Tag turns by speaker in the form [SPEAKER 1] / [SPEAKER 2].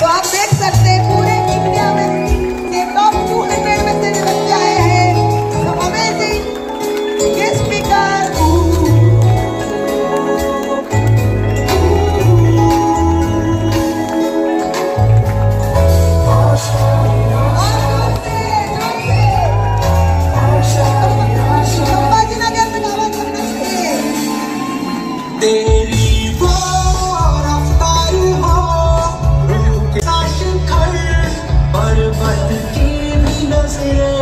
[SPEAKER 1] तो आप देख सकते हैं पूरे इंडिया में के टॉप 200 में से बच्चे आए हैं। तो अमेजिंग ये स्पीकर
[SPEAKER 2] तेरी it all.